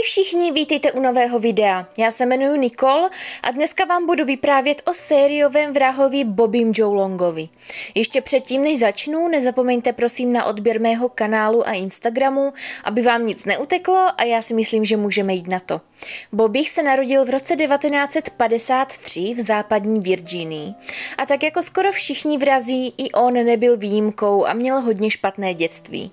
Ahoj všichni, vítejte u nového videa. Já se jmenuji Nicole a dneska vám budu vyprávět o sériovém vrahovi Bobim Joe Longovi. Ještě předtím, než začnu, nezapomeňte prosím na odběr mého kanálu a Instagramu, aby vám nic neuteklo a já si myslím, že můžeme jít na to. Bobby se narodil v roce 1953 v západní Virginii a tak jako skoro všichni vrazí, i on nebyl výjimkou a měl hodně špatné dětství.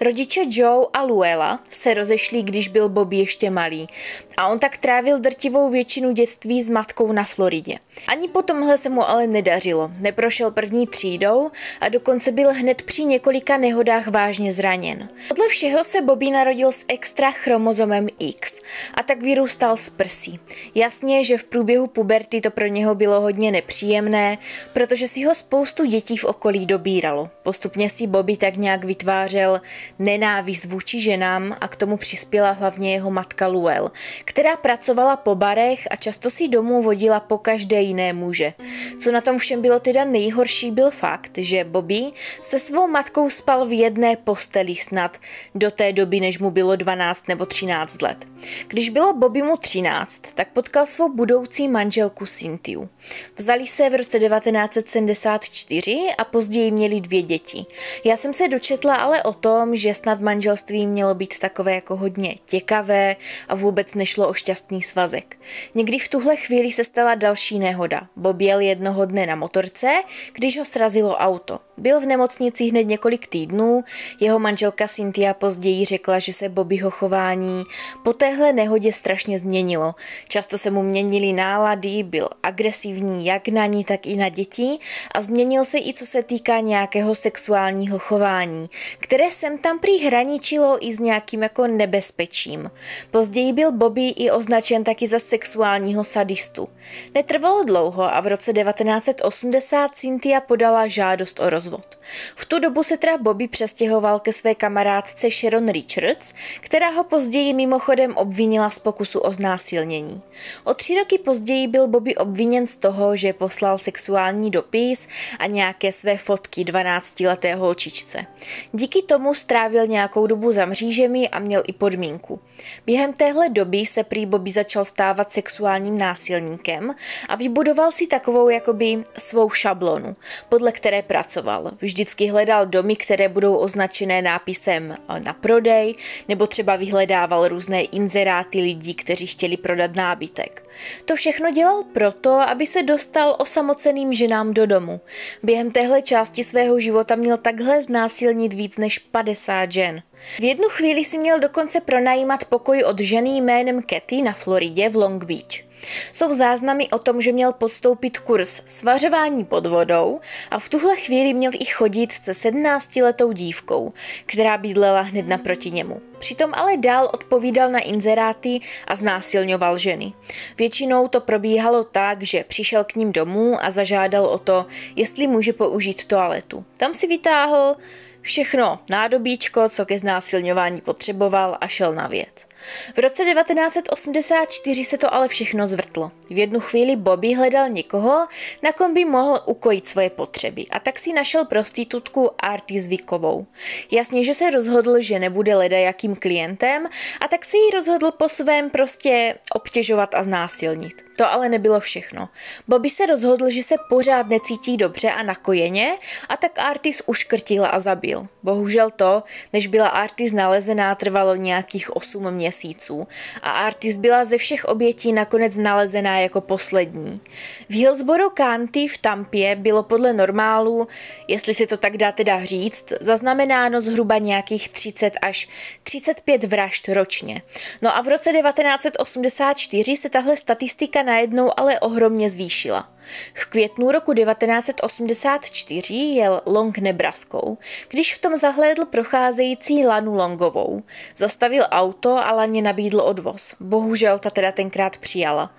Rodiče Joe a Luella se rozešli, když byl Bobby ještě malý a on tak trávil drtivou většinu dětství s matkou na Floridě. Ani po tomhle se mu ale nedařilo. Neprošel první třídou a dokonce byl hned při několika nehodách vážně zraněn. Podle všeho se Bobby narodil s extra chromozomem X a tak vyrůstal z prsí. Jasně, že v průběhu puberty to pro něho bylo hodně nepříjemné, protože si ho spoustu dětí v okolí dobíralo. Postupně si Bobby tak nějak vytvářel nenávist vůči ženám a k tomu přispěla hlavně jeho matka Luel, která pracovala po barech a často si domů vodila po každé jiné muže. Co na tom všem bylo teda nejhorší, byl fakt, že Bobby se svou matkou spal v jedné posteli snad do té doby, než mu bylo 12 nebo 13 let. Když bylo Bobby mu 13, tak potkal svou budoucí manželku Cynthiu. Vzali se v roce 1974 a později měli dvě děti. Já jsem se dočetla ale o tom, že snad manželství mělo být takové jako hodně těkavé a vůbec nešlo o šťastný svazek. Někdy v tuhle chvíli se stala další nehoda. Bob jel jednoho dne na motorce, když ho srazilo auto. Byl v nemocnici hned několik týdnů, jeho manželka Cynthia později řekla, že se Bobbyho chování po téhle nehodě strašně změnilo. Často se mu měnily nálady, byl agresivní jak na ní, tak i na děti a změnil se i co se týká nějakého sexuálního chování, které sem tam prý hraničilo i s nějakým jako nebezpečím. Později byl Bobby i označen taky za sexuálního sadistu. Netrvalo dlouho a v roce 1980 Cynthia podala žádost o rozvod rozvod. V tu dobu se teda Bobby přestěhoval ke své kamarádce Sharon Richards, která ho později mimochodem obvinila z pokusu o znásilnění. O tři roky později byl Bobby obviněn z toho, že poslal sexuální dopis a nějaké své fotky 12-leté holčičce. Díky tomu strávil nějakou dobu za mřížemi a měl i podmínku. Během téhle doby se prý Bobby začal stávat sexuálním násilníkem a vybudoval si takovou jakoby svou šablonu, podle které pracoval hledal. Vždycky hledal domy, které budou označené nápisem eh, na prodej, nebo třeba vyhledával různé inzeráty lidí, kteří chtěli prodat nábytek. To všechno dělal proto, aby se dostal osamoceným ženám do domu. Během téhle části svého života měl takhle znásilnit víc než 50 žen. V jednu chvíli si měl dokonce pronajímat pokoj od ženy jménem Katy na Floridě v Long Beach. Jsou záznamy o tom, že měl podstoupit kurz svařování pod vodou a v tuhle chvíli měl i chodit se 17-letou dívkou, která bydlela hned naproti němu. Přitom ale dál odpovídal na inzeráty a znásilňoval ženy. Většinou to probíhalo tak, že přišel k ním domů a zažádal o to, jestli může použít toaletu. Tam si vytáhl všechno nádobíčko, co ke znásilňování potřeboval a šel na věd. V roce 1984 se to ale všechno zvrtlo. V jednu chvíli Bobby hledal někoho, na kom by mohl ukojit svoje potřeby a tak si našel prostitutku Arty Zvykovou. Jasně, že se rozhodl, že nebude leda jakým klientem a tak se jí rozhodl po svém prostě obtěžovat a znásilnit. To ale nebylo všechno. Bobby se rozhodl, že se pořád necítí dobře a nakojeně a tak Artis uškrtil a zabil. Bohužel to, než byla Artis nalezená, trvalo nějakých 8 měsíců a Artis byla ze všech obětí nakonec nalezená jako poslední. V Hillsboro County v Tampě bylo podle normálu, jestli si to tak dá teda říct, zaznamenáno zhruba nějakých 30 až 35 vražd ročně. No a v roce 1984 se tahle statistika najednou ale ohromně zvýšila. V květnu roku 1984 jel Long Nebraskou, když v tom zahlédl procházející Lanu Longovou. Zastavil auto a Laně nabídl odvoz. Bohužel ta teda tenkrát přijala.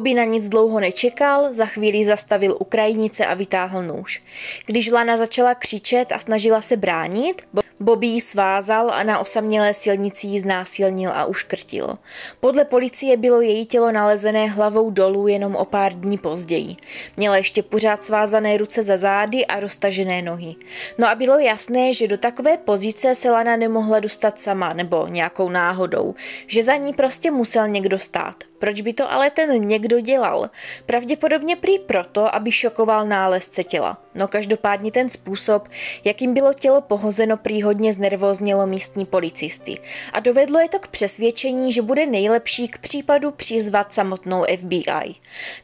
Bobby na nic dlouho nečekal, za chvíli zastavil u krajnice a vytáhl nůž. Když Lana začala křičet a snažila se bránit, Bobby ji svázal a na osamělé silnici ji znásilnil a uškrtil. Podle policie bylo její tělo nalezené hlavou dolů jenom o pár dní později. Měla ještě pořád svázané ruce za zády a roztažené nohy. No a bylo jasné, že do takové pozice se Lana nemohla dostat sama nebo nějakou náhodou, že za ní prostě musel někdo stát. Proč by to ale ten někdo dělal? Pravděpodobně prý proto, aby šokoval nálezce těla. No každopádně ten způsob, jakým bylo tělo pohozeno, prý hodně znervóznilo místní policisty. A dovedlo je to k přesvědčení, že bude nejlepší k případu přizvat samotnou FBI.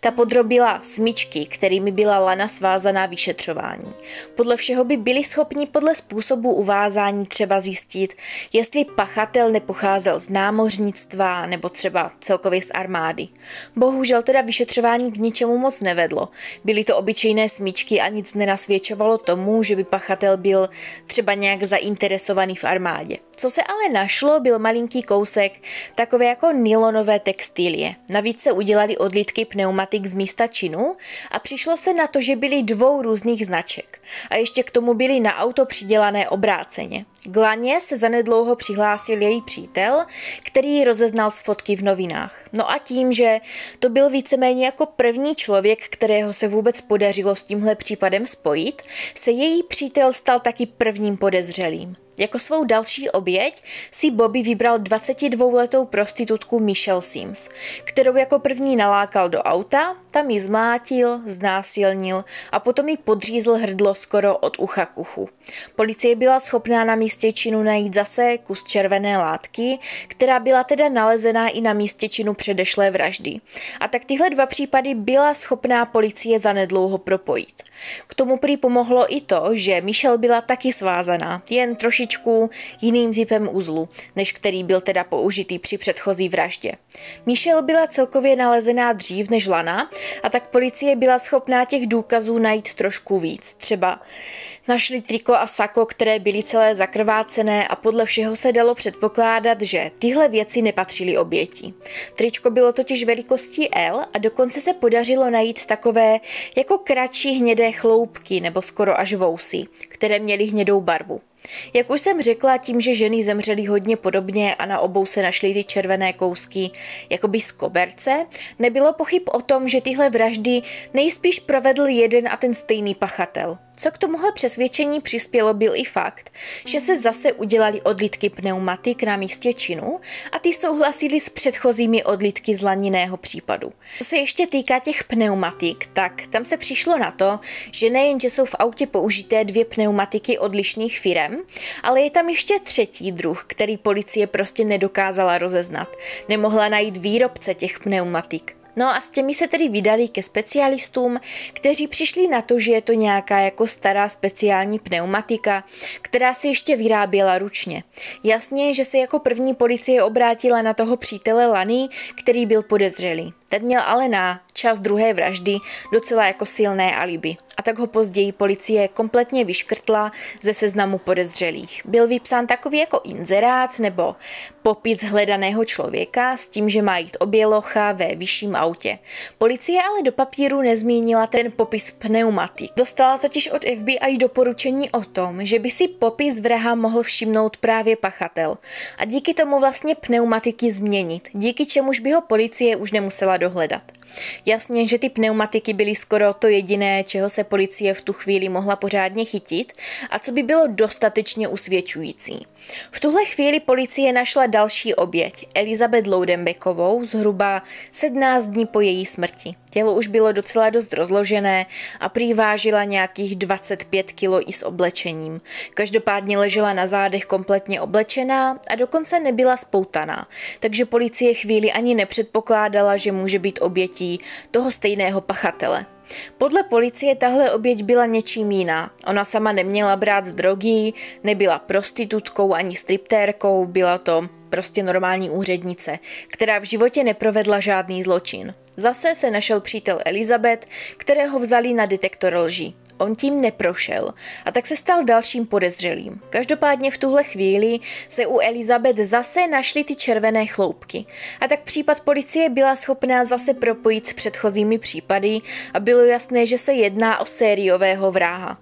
Ta podrobila smyčky, kterými byla Lana svázaná vyšetřování. Podle všeho by byli schopni podle způsobu uvázání třeba zjistit, jestli pachatel nepocházel z námořnictva nebo třeba celkově z armády. Bohužel teda vyšetřování k ničemu moc nevedlo. Byly to obyčejné smíčky a nic nenasvědčovalo tomu, že by pachatel byl třeba nějak zainteresovaný v armádě. Co se ale našlo, byl malinký kousek takové jako nylonové textilie. Navíc se udělali odlitky pneumatik z místa činu a přišlo se na to, že byly dvou různých značek. A ještě k tomu byly na auto přidělané obráceně. Glaně se zanedlouho přihlásil její přítel, který ji rozeznal z fotky v novinách. No a tím, že to byl víceméně jako první člověk, kterého se vůbec podařilo s tímhle případem spojit, se její přítel stal taky prvním podezřelým. Jako svou další oběť si Bobby vybral 22-letou prostitutku Michelle Sims, kterou jako první nalákal do auta, tam ji zmlátil, znásilnil a potom ji podřízl hrdlo skoro od ucha k uchu. Policie byla schopná na místě činu najít zase kus červené látky, která byla teda nalezená i na místě činu předešlé vraždy. A tak tyhle dva případy byla schopná policie zanedlouho propojit. K tomu prý pomohlo i to, že Michelle byla taky svázaná, jen trošičku jiným typem uzlu, než který byl teda použitý při předchozí vraždě. Michelle byla celkově nalezená dřív než Lana a tak policie byla schopná těch důkazů najít trošku víc. Třeba našli triko a sako, které byly celé zakrvácené a podle všeho se dalo předpokládat, že tyhle věci nepatřily oběti. Tričko bylo totiž velikostí L a dokonce se podařilo najít takové jako kratší hnědé chloupky nebo skoro až vousy, které měly hnědou barvu. Jak už jsem řekla, tím, že ženy zemřely hodně podobně a na obou se našly ty červené kousky jakoby z koberce, nebylo pochyb o tom, že tyhle vraždy nejspíš provedl jeden a ten stejný pachatel. Co k tomuhle přesvědčení přispělo byl i fakt, že se zase udělali odlitky pneumatik na místě činu a ty souhlasili s předchozími odlitky z laniného případu. Co se ještě týká těch pneumatik, tak tam se přišlo na to, že nejen, že jsou v autě použité dvě pneumatiky odlišných firem, ale je tam ještě třetí druh, který policie prostě nedokázala rozeznat. Nemohla najít výrobce těch pneumatik. No a s těmi se tedy vydali ke specialistům, kteří přišli na to, že je to nějaká jako stará speciální pneumatika, která se ještě vyráběla ručně. Jasně, že se jako první policie obrátila na toho přítele Lany, který byl podezřelý. Ten měl ale na čas druhé vraždy docela jako silné alibi a tak ho později policie kompletně vyškrtla ze seznamu podezřelých. Byl vypsán takový jako inzerát nebo popis hledaného člověka s tím, že má jít obělocha ve vyšším autě. Policie ale do papíru nezmínila ten popis pneumatik. Dostala totiž od FBI doporučení o tom, že by si popis vraha mohl všimnout právě pachatel a díky tomu vlastně pneumatiky změnit, díky čemuž by ho policie už nemusela dohledat. Jasně, že ty pneumatiky byly skoro to jediné, čeho se policie v tu chvíli mohla pořádně chytit a co by bylo dostatečně usvědčující. V tuhle chvíli policie našla další oběť, Elizabeth Loudenbeckovou, zhruba 17 dní po její smrti. Tělo už bylo docela dost rozložené a prý vážila nějakých 25 kilo i s oblečením. Každopádně ležela na zádech kompletně oblečená a dokonce nebyla spoutaná, takže policie chvíli ani nepředpokládala, že může být obětí toho stejného pachatele. Podle policie tahle oběť byla něčím jiná. Ona sama neměla brát drogy, nebyla prostitutkou ani striptérkou, byla to prostě normální úřednice, která v životě neprovedla žádný zločin. Zase se našel přítel Elizabeth, kterého vzali na detektor lží. On tím neprošel a tak se stal dalším podezřelým. Každopádně v tuhle chvíli se u Elizabeth zase našly ty červené chloupky a tak případ policie byla schopná zase propojit s předchozími případy a bylo jasné, že se jedná o sériového vráha.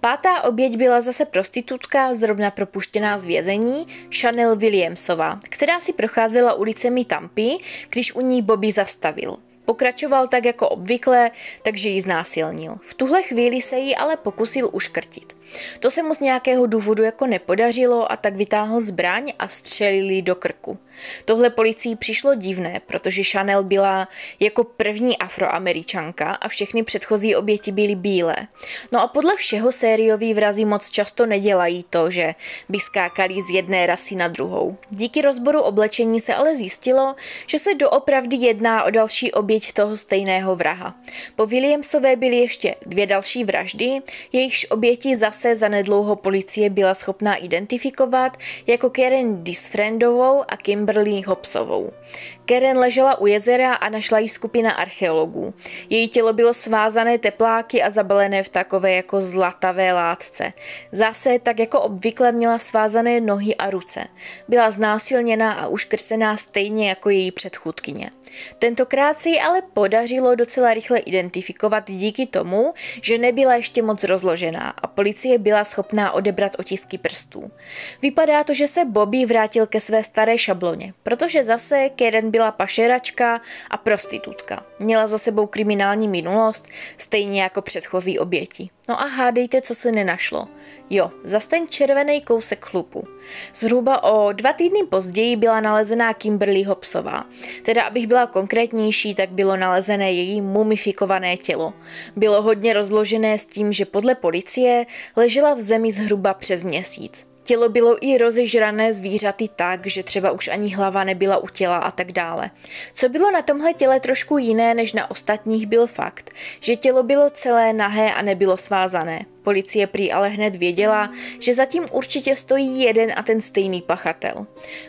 Pátá oběť byla zase prostitutka, zrovna propuštěná z vězení, Chanel Williamsová, která si procházela ulicemi Tampy, když u ní Bobby zastavil. Pokračoval tak jako obvykle, takže ji znásilnil. V tuhle chvíli se jí ale pokusil uškrtit. To se mu z nějakého důvodu jako nepodařilo a tak vytáhl zbraň a střelili do krku. Tohle policii přišlo divné, protože Chanel byla jako první afroameričanka a všechny předchozí oběti byly bílé. No a podle všeho sérioví vrazi moc často nedělají to, že by skákali z jedné rasy na druhou. Díky rozboru oblečení se ale zjistilo, že se doopravdy jedná o další oběť toho stejného vraha. Po Williamsové byly ještě dvě další vraždy, jejichž oběti zase zanedlouho policie byla schopná identifikovat jako Karen Disfriendovou a Kimberly Hobsovou. Karen ležela u jezera a našla ji skupina archeologů. Její tělo bylo svázané tepláky a zabalené v takové jako zlatavé látce. Zase tak jako obvykle měla svázané nohy a ruce. Byla znásilněná a uškrcená stejně jako její předchůdkyně. Tentokrát se jí ale podařilo docela rychle identifikovat díky tomu, že nebyla ještě moc rozložená a policie byla schopná odebrat otisky prstů. Vypadá to, že se Bobby vrátil ke své staré šabloně, protože zase Karen byla pašeračka a prostitutka. Měla za sebou kriminální minulost, stejně jako předchozí oběti. No a hádejte, co se nenašlo. Jo, zas ten červený kousek chlupu. Zhruba o dva týdny později byla nalezená Kimberly Hobsová. Teda, abych byla konkrétnější, tak bylo nalezené její mumifikované tělo. Bylo hodně rozložené s tím, že podle policie ležela v zemi zhruba přes měsíc. Tělo bylo i rozežrané zvířaty tak, že třeba už ani hlava nebyla u těla a tak dále. Co bylo na tomhle těle trošku jiné než na ostatních byl fakt, že tělo bylo celé nahé a nebylo svázané. Policie prý ale hned věděla, že zatím určitě stojí jeden a ten stejný pachatel.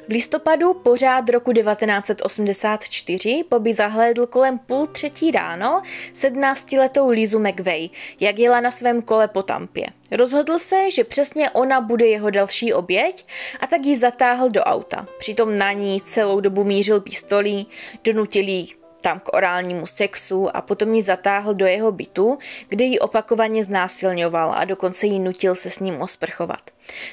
V listopadu pořád roku 1984 Bobby zahlédl kolem půl třetí ráno 17-letou Lizu McVeigh, jak jela na svém kole po Tampě. Rozhodl se, že přesně ona bude jeho další oběť a tak ji zatáhl do auta. Přitom na ní celou dobu mířil pistolí, donutil jí tam k orálnímu sexu a potom ji zatáhl do jeho bytu, kde ji opakovaně znásilňoval a dokonce ji nutil se s ním osprchovat.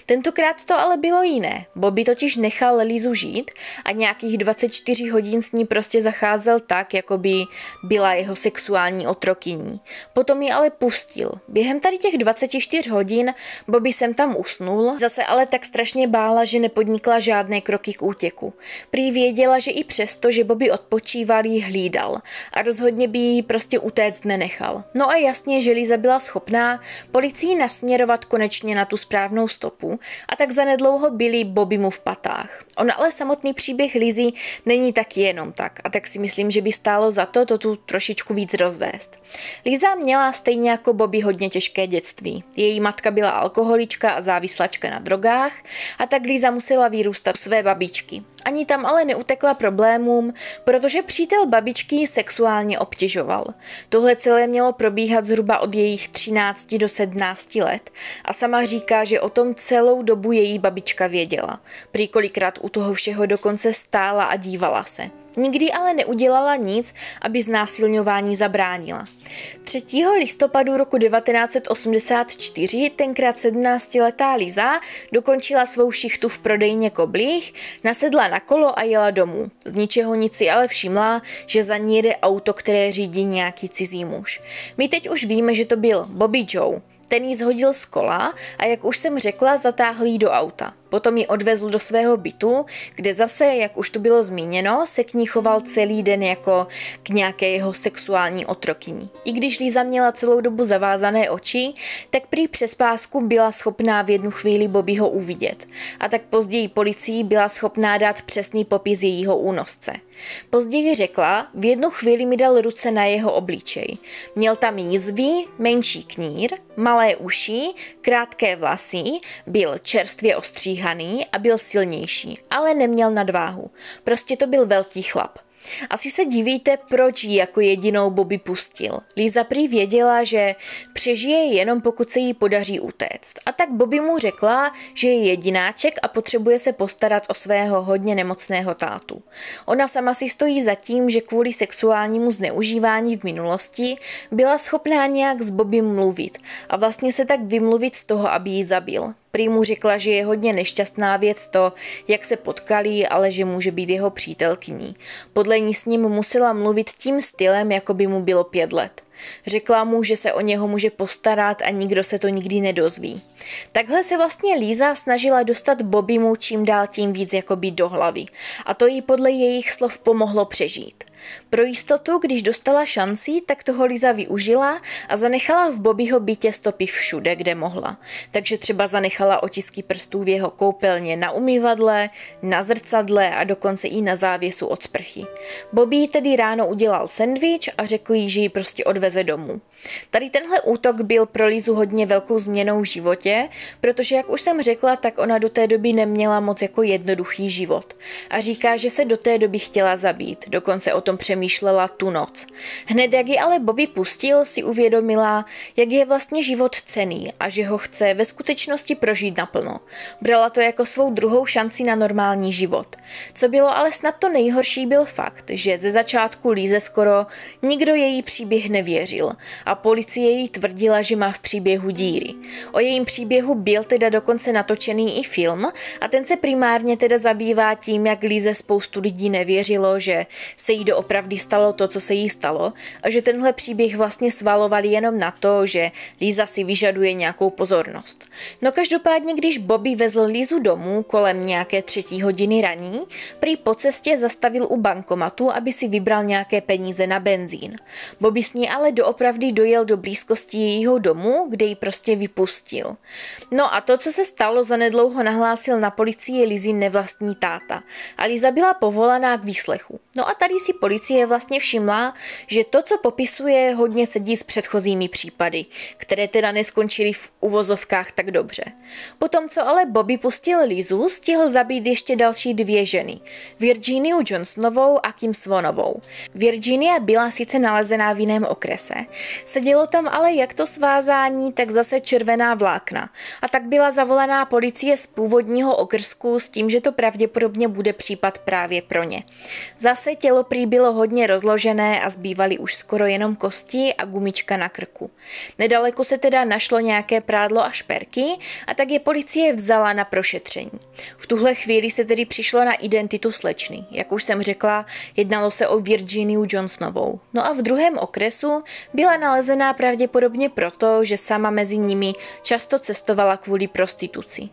Tentokrát to ale bylo jiné. Bobby totiž nechal Lizu žít a nějakých 24 hodin s ní prostě zacházel tak, jako by byla jeho sexuální otrokyní. Potom ji ale pustil. Během tady těch 24 hodin Bobby sem tam usnul, zase ale tak strašně bála, že nepodnikla žádné kroky k útěku. Prý věděla, že i přesto, že Bobby odpočíval, ji hlídal a rozhodně by ji prostě utéct nenechal. No a jasně, že Liza byla schopná policii nasměrovat konečně na tu správnou stopu stopu a tak zanedlouho byli Bobby mu v patách. On ale samotný příběh Lizy není tak jenom tak a tak si myslím, že by stálo za to to tu trošičku víc rozvést. Liza měla stejně jako Bobby hodně těžké dětství. Její matka byla alkoholička a závislačka na drogách a tak Liza musela vyrůstat své babičky. Ani tam ale neutekla problémům, protože přítel babičky sexuálně obtěžoval. Tohle celé mělo probíhat zhruba od jejich 13 do 17 let a sama říká, že o tom celou dobu její babička věděla. Prý kolikrát u toho všeho dokonce stála a dívala se. Nikdy ale neudělala nic, aby znásilňování zabránila. 3. listopadu roku 1984 tenkrát 17-letá Liza dokončila svou šichtu v prodejně koblích, nasedla na kolo a jela domů. Z ničeho nic si ale všimla, že za ní jede auto, které řídí nějaký cizí muž. My teď už víme, že to byl Bobby Joe. Ten jí zhodil z kola a jak už jsem řekla, zatáhl jí do auta. Potom ji odvezl do svého bytu, kde zase, jak už tu bylo zmíněno, se k ní choval celý den jako k nějaké jeho sexuální otrokyni. I když Líza měla celou dobu zavázané oči, tak prý přes pásku byla schopná v jednu chvíli Bobbyho uvidět. A tak později policii byla schopná dát přesný popis jejího únosce. Později řekla, v jednu chvíli mi dal ruce na jeho obličej. Měl tam jízvy, menší knír, malé uši, krátké vlasy, byl čerstvě ostříhaný zdvíhaný a byl silnější, ale neměl nadváhu. Prostě to byl velký chlap. Asi se divíte, proč ji jako jedinou Bobby pustil. Líza prý věděla, že přežije jenom pokud se jí podaří utéct. A tak Bobby mu řekla, že je jedináček a potřebuje se postarat o svého hodně nemocného tátu. Ona sama si stojí za tím, že kvůli sexuálnímu zneužívání v minulosti byla schopná nějak s Bobby mluvit a vlastně se tak vymluvit z toho, aby ji zabil. Prý mu řekla, že je hodně nešťastná věc to, jak se potkali, ale že může být jeho přítelkyní. Podle ní s ním musela mluvit tím stylem, jako by mu bylo pět let. Řekla mu, že se o něho může postarat a nikdo se to nikdy nedozví. Takhle se vlastně Líza snažila dostat Bobimu čím dál tím víc jakoby do hlavy a to jí podle jejich slov pomohlo přežít. Pro jistotu, když dostala šanci, tak toho Liza využila a zanechala v Bobbyho bytě stopy všude, kde mohla. Takže třeba zanechala otisky prstů v jeho koupelně na umývadle, na zrcadle a dokonce i na závěsu od sprchy. Bobby tedy ráno udělal sendvič a řekl jí, že ji prostě odveze domů. Tady tenhle útok byl pro Lizu hodně velkou změnou v životě, protože jak už jsem řekla, tak ona do té doby neměla moc jako jednoduchý život. A říká, že se do té doby chtěla zabít, dokonce o tom přemýšlela tu noc. Hned jak ji ale Bobby pustil, si uvědomila, jak je vlastně život cený a že ho chce ve skutečnosti prožít naplno. Brala to jako svou druhou šanci na normální život. Co bylo ale snad to nejhorší byl fakt, že ze začátku Líze skoro nikdo její příběh nevěřil a policie jí tvrdila, že má v příběhu díry. O jejím příběhu byl teda dokonce natočený i film a ten se primárně teda zabývá tím, jak Líze spoustu lidí nevěřilo, že se jí doopravdy stalo to, co se jí stalo a že tenhle příběh vlastně svalovali jenom na to, že Líza si vyžaduje nějakou pozornost. No každopádně, když Bobby vezl Lízu domů kolem nějaké třetí hodiny raní, prý po cestě zastavil u bankomatu, aby si vybral nějaké peníze na benzín. Bobby s ní ale doopravdy dojel do blízkosti jejího domu, kde ji prostě vypustil. No a to, co se stalo, zanedlouho nahlásil na policii Lizy nevlastní táta. A Liza byla povolaná k výslechu. No a tady si policie vlastně všimla, že to, co popisuje, hodně sedí s předchozími případy, které teda neskončily v uvozovkách tak dobře. Potom, co ale Bobby pustil Lizu, stihl zabít ještě další dvě ženy. Virginiu Johnsonovou a Kim Svonovou. Virginia byla sice nalezená v jiném okrese, Sedělo tam ale jak to svázání, tak zase červená vlákna. A tak byla zavolaná policie z původního okrsku s tím, že to pravděpodobně bude případ právě pro ně. Zase tělo prý bylo hodně rozložené a zbývaly už skoro jenom kosti a gumička na krku. Nedaleko se teda našlo nějaké prádlo a šperky a tak je policie vzala na prošetření. V tuhle chvíli se tedy přišlo na identitu slečny. Jak už jsem řekla, jednalo se o Virginiu Johnsonovou. No a v druhém okresu byla nalezená pravděpodobně proto, že sama mezi nimi často cestovala kvůli prostituci.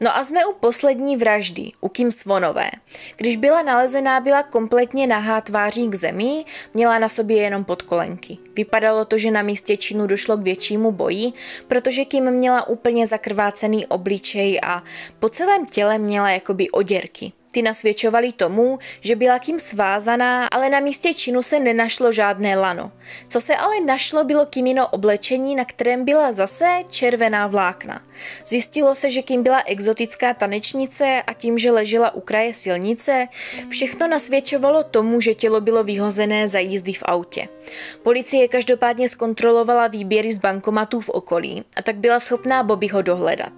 No a jsme u poslední vraždy, u Kim Svonové. Když byla nalezená, byla kompletně nahá tváří k zemi, měla na sobě jenom podkolenky. Vypadalo to, že na místě činu došlo k většímu boji, protože Kim měla úplně zakrvácený obličej a po celém těle měla jakoby oděrky. Ty nasvědčovaly tomu, že byla kým svázaná, ale na místě činu se nenašlo žádné lano. Co se ale našlo, bylo Kimino oblečení, na kterém byla zase červená vlákna. Zjistilo se, že Kim byla exotická tanečnice a tím, že ležela u kraje silnice, všechno nasvědčovalo tomu, že tělo bylo vyhozené za jízdy v autě. Policie každopádně zkontrolovala výběry z bankomatů v okolí a tak byla schopná Bobbyho dohledat.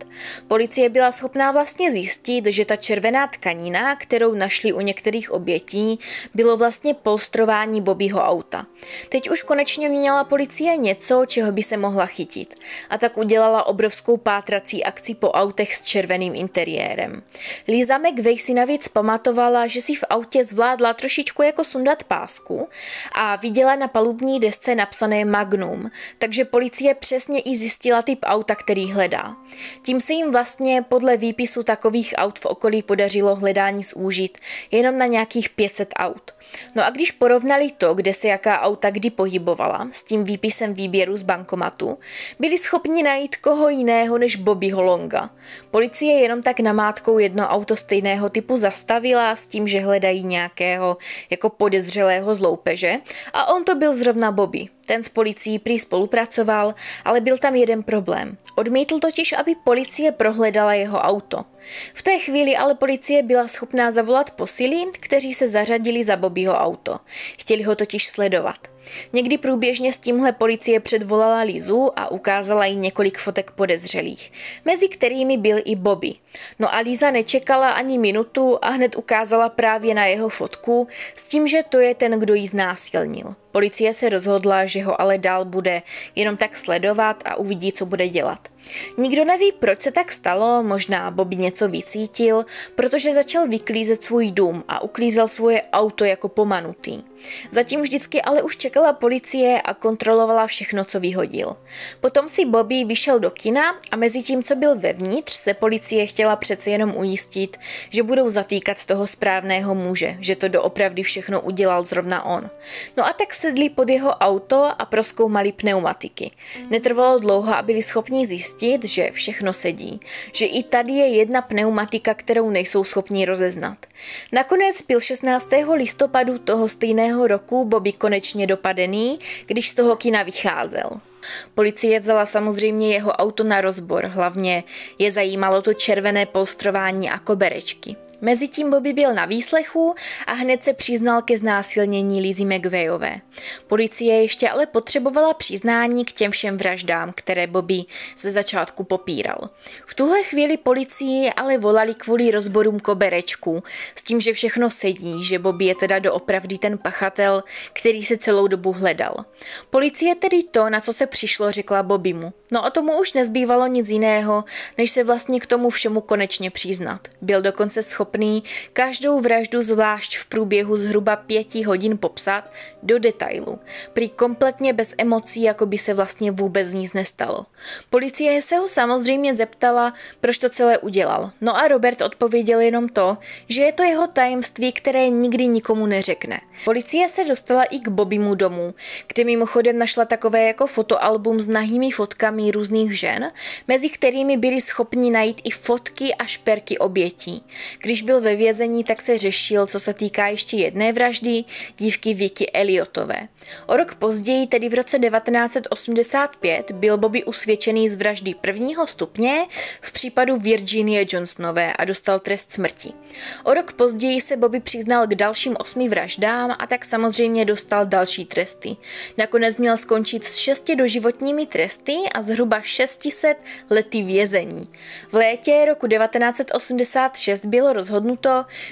Policie byla schopná vlastně zjistit, že ta červená tkanina, kterou našli u některých obětí, bylo vlastně polstrování Bobbyho auta. Teď už konečně měla policie něco, čeho by se mohla chytit a tak udělala obrovskou pátrací akci po autech s červeným interiérem. Lisa McVeigh si navíc pamatovala, že si v autě zvládla trošičku jako sundat pásku a viděla na palubní desce napsané Magnum, takže policie přesně i zjistila typ auta, který hledá. Tím se jim vlastně podle výpisu takových aut v okolí podařilo hledání zúžit jenom na nějakých 500 aut. No a když porovnali to, kde se jaká auta kdy pohybovala, s tím výpisem výběru z bankomatu, byli schopni najít koho jiného než Bobby Holonga. Policie jenom tak namátkou jedno auto stejného typu zastavila s tím, že hledají nějakého jako podezřelého zloupeže a on to byl zrovna Bobby. Ten s policií prý spolupracoval, ale byl tam jeden problém. Odmítl totiž, aby policie prohledala jeho auto. V té chvíli ale policie byla schopná zavolat posily, kteří se zařadili za Bobbyho auto. Chtěli ho totiž sledovat. Někdy průběžně s tímhle policie předvolala Lizu a ukázala jí několik fotek podezřelých, mezi kterými byl i Bobby. No a Liza nečekala ani minutu a hned ukázala právě na jeho fotku s tím, že to je ten, kdo jí znásilnil. Policie se rozhodla, že ho ale dál bude jenom tak sledovat a uvidí, co bude dělat. Nikdo neví, proč se tak stalo, možná Bobby něco vycítil, protože začal vyklízet svůj dům a uklízel svoje auto jako pomanutý. Zatím vždycky ale už čekala policie a kontrolovala všechno, co vyhodil. Potom si Bobby vyšel do kina a mezi tím, co byl vevnitř, se policie chtěla přece jenom ujistit, že budou zatýkat toho správného muže, že to doopravdy všechno udělal zrovna on. No a tak sedli pod jeho auto a proskoumali pneumatiky. Netrvalo dlouho a byli schopni zjistit, že všechno sedí, že i tady je jedna pneumatika, kterou nejsou schopni rozeznat. Nakonec byl 16. listopadu toho stejného roku Bobby konečně dopadený, když z toho kina vycházel. Policie vzala samozřejmě jeho auto na rozbor, hlavně je zajímalo to červené polstrování a koberečky. Mezitím Bobby byl na výslechu a hned se přiznal ke znásilnění Lizzy McVeighové. Policie ještě ale potřebovala přiznání k těm všem vraždám, které Bobby ze začátku popíral. V tuhle chvíli policii ale volali kvůli rozborům koberečků, s tím, že všechno sedí, že Bobby je teda doopravdy ten pachatel, který se celou dobu hledal. Policie tedy to, na co se přišlo, řekla Bobbymu. No a tomu už nezbývalo nic jiného, než se vlastně k tomu všemu konečně přiznat. Byl dokonce schopný každou vraždu zvlášť v průběhu zhruba pěti hodin popsat do detailu. Prý kompletně bez emocí, jako by se vlastně vůbec nic nestalo. Policie se ho samozřejmě zeptala, proč to celé udělal. No a Robert odpověděl jenom to, že je to jeho tajemství, které nikdy nikomu neřekne. Policie se dostala i k Bobimu domů, kde mimochodem našla takové jako fotoalbum s nahými fotkami různých žen, mezi kterými byli schopni najít i fotky a šperky obětí. Když byl ve vězení, tak se řešil, co se týká ještě jedné vraždy, dívky Vicky Eliotové. O rok později, tedy v roce 1985, byl Bobby usvědčený z vraždy prvního stupně v případu Virginie Johnsonové a dostal trest smrti. O rok později se Bobby přiznal k dalším osmi vraždám a tak samozřejmě dostal další tresty. Nakonec měl skončit s šesti doživotními tresty a zhruba 600 lety vězení. V létě roku 1986 bylo rozhodnuto,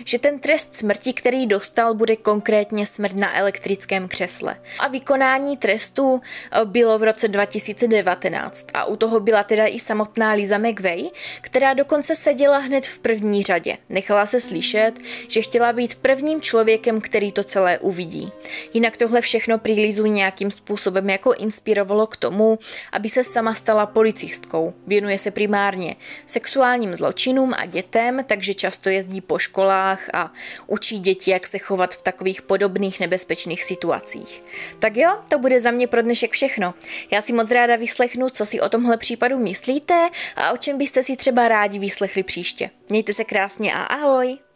že ten trest smrti, který dostal, bude konkrétně smrt na elektrickém křesle. A vykonání trestu eh, bylo v roce 2019 a u toho byla teda i samotná Lisa McVeigh, která dokonce seděla hned v první řadě. Nechala se slyšet, že chtěla být prvním člověkem, který to celé uvidí. Jinak tohle všechno prý Lizu nějakým způsobem jako inspirovalo k tomu, aby se sama stala policistkou. Věnuje se primárně sexuálním zločinům a dětem, takže často jezdí po školách a učí děti, jak se chovat v takových podobných nebezpečných situacích. Tak jo, to bude za mě pro dnešek všechno. Já si moc ráda vyslechnu, co si o tomhle případu myslíte a o čem byste si třeba rádi vyslechli příště. Mějte se krásně a ahoj!